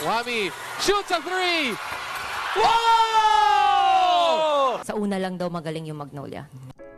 Juami shoots a three! Whoa! Sa una lang daw magaling yung Magnolia.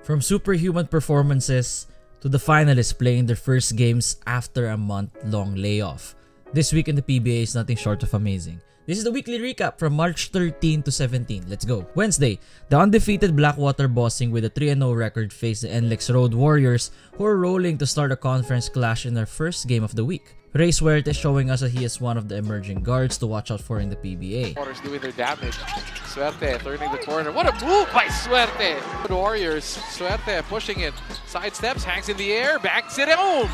From superhuman performances to the finalists playing their first games after a month-long layoff. This week in the PBA is nothing short of amazing. This is the weekly recap from March 13 to 17. Let's go. Wednesday, the undefeated Blackwater Bossing with a 3-0 record faced the NLEX Road Warriors who are rolling to start a conference clash in their first game of the week. Rey Suerte showing us that he is one of the emerging guards to watch out for in the PBA. Warriors doing their damage. Suerte turning the corner. What a move by Suerte! The Warriors, Suerte pushing it. Sidesteps, hangs in the air, backs it home!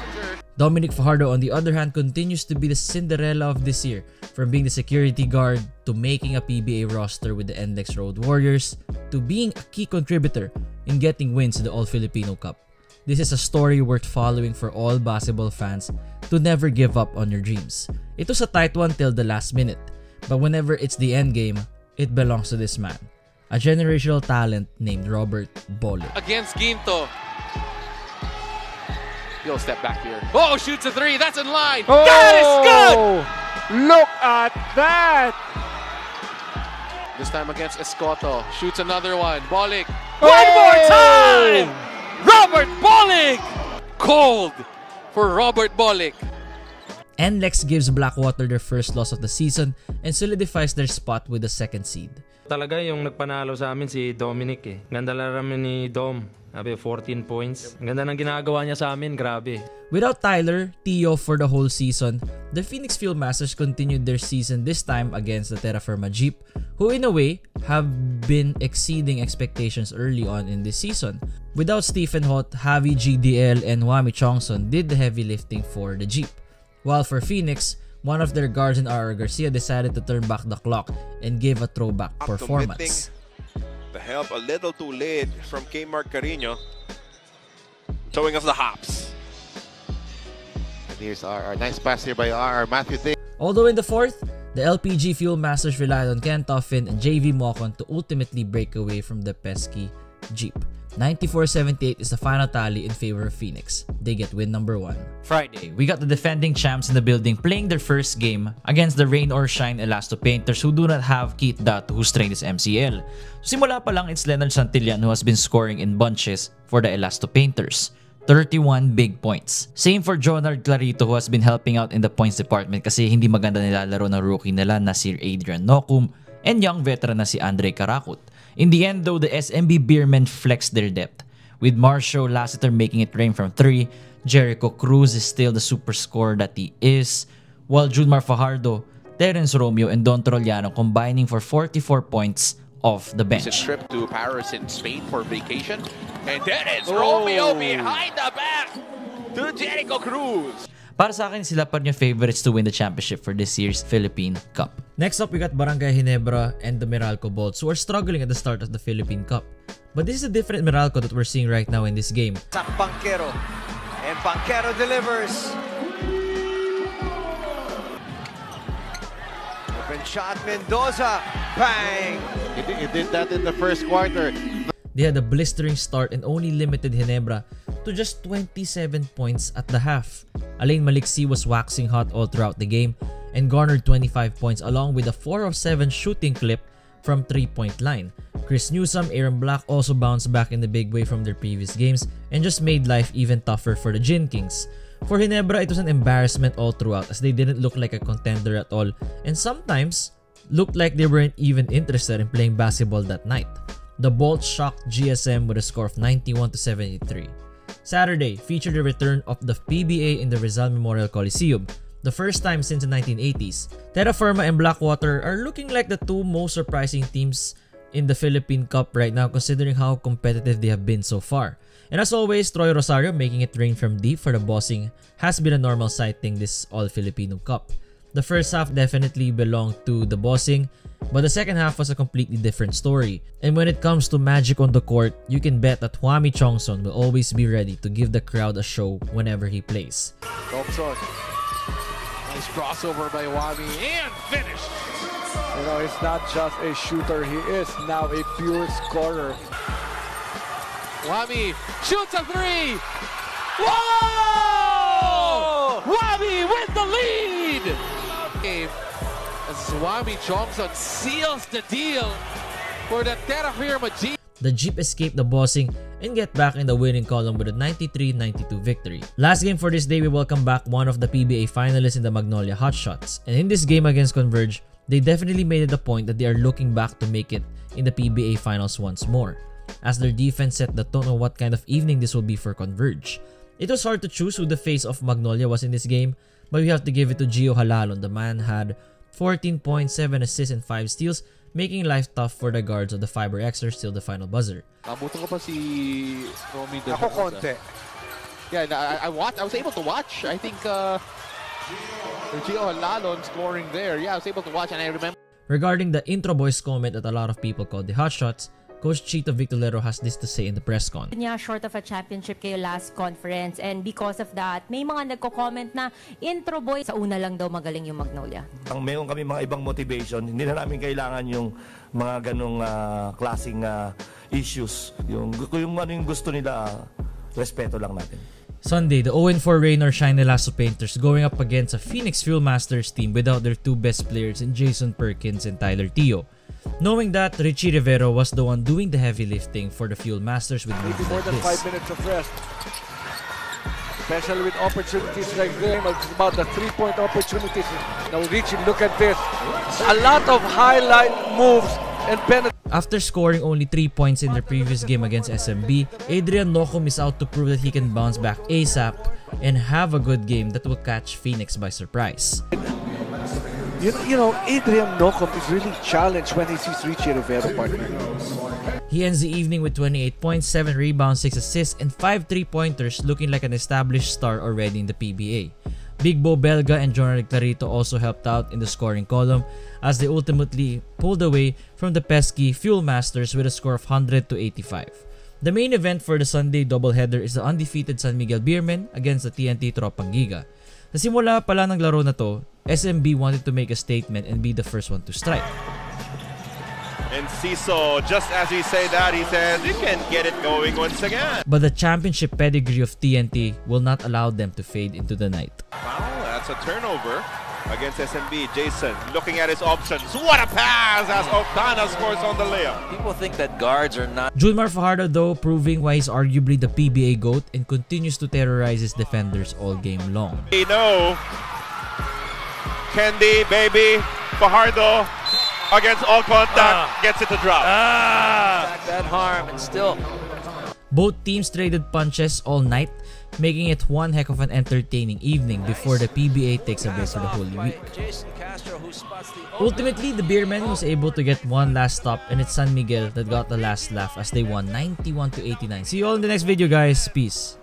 Dominick Fajardo, on the other hand, continues to be the Cinderella of this year, from being the security guard to making a PBA roster with the NLEX Road Warriors to being a key contributor in getting wins in the All Filipino Cup. This is a story worth following for all basketball fans to never give up on your dreams. It was a tight one till the last minute, but whenever it's the end game, it belongs to this man, a generational talent named Robert Bolick. Against Ginto. He'll step back here. Oh, shoots a three. That's in line. Oh, That is oh! good! Look at that! This time against Escoto. Shoots another one. Bolick. One more Oh! time! Robert Bolick! Cold for Robert Bolick. NLEX gives Blackwater their first loss of the season and solidifies their spot with the second seed. Talaga yung nagpanalo sa amin si Dominic eh. Ganda laraman ni Dom. Sabi, 14 points. Ang Ganda ng ginagawa niya sa amin, grabe. Without Tyler, Tio for the whole season, the Phoenix Fieldmasters continued their season this time against the Terra Firma Jeep, who in a way have been exceeding expectations early on in this season. Without Stephen Hott, Javi GDL, and Wami Chongson did the heavy lifting for the Jeep. While for Phoenix, one of their guards in RR Garcia decided to turn back the clock and give a throwback performance. The help a little too late from Kemark Carino. Showing us the hops. And here's our, our nice pass here by our Matthew Day. Although in the fourth, the LPG Fuel Masters relied on Ken Tuffin and Javee Mocon to ultimately break away from the pesky Jeep. 94-78 is the final tally in favor of Phoenix. They get win number one. Friday, we got the defending champs in the building playing their first game against the Rain or Shine Elasto Painters who do not have Keith Dutt who strained his MCL. Simula pa lang it's Leonard Santillan who has been scoring in bunches for the Elasto Painters. 31 big points. Same for Jonard Clarito who has been helping out in the points department kasi hindi maganda nilalaro ng rookie nila na si Adrian Nocum and young veteran na si Andre Karakut. In the end though, the SMB Beermen flexed their depth. With Marcio Lassiter making it rain from 3, Jericho Cruz is still the super scorer that he is, while June Mar Fajardo, Terence Romeo, and Don Trollano combining for 44 points off the bench. It's a trip to Paris in Spain for vacation. And then it's oh. Romeo behind the back to Jericho Cruz. Para sa akin, sila pa rin yung favorites to win the championship for this year's Philippine Cup. Next up, we got Barangay Ginebra and the Meralco Bolts who are struggling at the start of the Philippine Cup. But this is a different Meralco that we're seeing right now in this game. Sak Banchero. And Banchero delivers. Open shot, Mendoza. Bang! He did, he did that in the first quarter. They had a blistering start and only limited Ginebra to just 27 points at the half. Allein Maliksi was waxing hot all throughout the game and garnered 25 points along with a 4 of 7 shooting clip from 3-point line. Chris Newsom, Aaron Black also bounced back in the big way from their previous games and just made life even tougher for the Gin Kings. For Ginebra, it was an embarrassment all throughout as they didn't look like a contender at all and sometimes looked like they weren't even interested in playing basketball that night. The Bolts shocked GSM with a score of 91 to 73. Saturday featured the return of the PBA in the Rizal Memorial Coliseum, the first time since the 1980s. Terrafirma and Blackwater are looking like the two most surprising teams in the Philippine Cup right now considering how competitive they have been so far. And as always, Troy Rosario making it rain from deep for the bossing has been a normal sight sighting this All-Filipino Cup. The first half definitely belonged to the bossing, but the second half was a completely different story. And when it comes to magic on the court, you can bet that Juami Tiongson will always be ready to give the crowd a show whenever he plays. Thompson. Nice crossover by Juami and finish. You know, he's not just a shooter, he is now a pure scorer. Juami shoots a three. Whoa! Juami with the lead. Game. As Juami Tiongson seals the deal for the. The Dyip escaped the bossing and get back in the winning column with a 93-92 victory. Last game for this day, we welcome back one of the PBA finalists in the Magnolia Hotshots. And in this game against Converge, they definitely made it a point that they are looking back to make it in the PBA finals once more, as their defense set the tone on what kind of evening this will be for Converge. It was hard to choose who the face of Magnolia was in this game, but we have to give it to Jio Jalalon. The man had 14.7 assists, and 5 steals, making life tough for the guards of the FiberXers till the final buzzer. Nabuto ko pa si Romy De Ako Rosa. konti. Yeah, I, I watched. I was able to watch. I think uh, Gio Lalon scoring there. Yeah, I was able to watch, and I remember. Regarding the intro boys comment that a lot of people called the hotshots, Coach Chito Victorero has this to say in the press con. Niya short of a championship kayo last conference and because of that, may mga nagko-comment na intro boy sa una lang daw magaling yung Magnolia. Ang meron kami mga ibang motivation, hindi na namin kailangan yung mga ganong ah, klaseng ah, issues. Yung, kung yung ano yung gusto nila, ah, respeto lang natin. Sunday, the 0-4 rain or shine Lasso Painters going up against a Phoenix Fuel Masters team without their two best players in Jason Perkins and Tyler Tio. Knowing that, Ricci Rivero was the one doing the heavy lifting for the Fuel Masters with moves more like than five this. minutes of rest. Especially with opportunities like this. It's about the three-point opportunities. Now, Richie, look at this. A lot of highlight moves and penalties. After scoring only 3 points in their previous game against SMB, Adrian Nocum is out to prove that he can bounce back ASAP and have a good game that will catch Phoenix by surprise. You, you know, Adrian Nocum is really challenged when he sees Richie Rivero, partner. He ends the evening with 28 points, 7 rebounds, 6 assists, and 5 3-pointers looking like an established star already in the PBA. Big Bo Belga and Jonathan Clarito also helped out in the scoring column as they ultimately pulled away from the pesky Fuel Masters with a score of 100 to 85. The main event for the Sunday doubleheader is the undefeated San Miguel Beermen against the TNT Tropang Giga. Sa simula pala ng laro na to, SMB wanted to make a statement and be the first one to strike. And Ciso, just as he say that, he says, you can get it going once again. But the championship pedigree of TNT will not allow them to fade into the night. Wow, that's a turnover against SMB. Jason looking at his options. What a pass as Oftana scores on the layup. People think that guards are not June Mar Fajardo though proving why he's arguably the PBA GOAT and continues to terrorize his defenders all game long. We know. Candy, baby, Fajardo against all contact ah. gets it to drop. Ah. back that harm and still Both teams traded punches all night, making it one heck of an entertaining evening before the PBA takes a break for the Holy Week. Jason Castro who spots the Ultimately, the Beermen was able to get one last stop and it's San Miguel that got the last laugh as they won 91 to 89. See you all in the next video guys. Peace.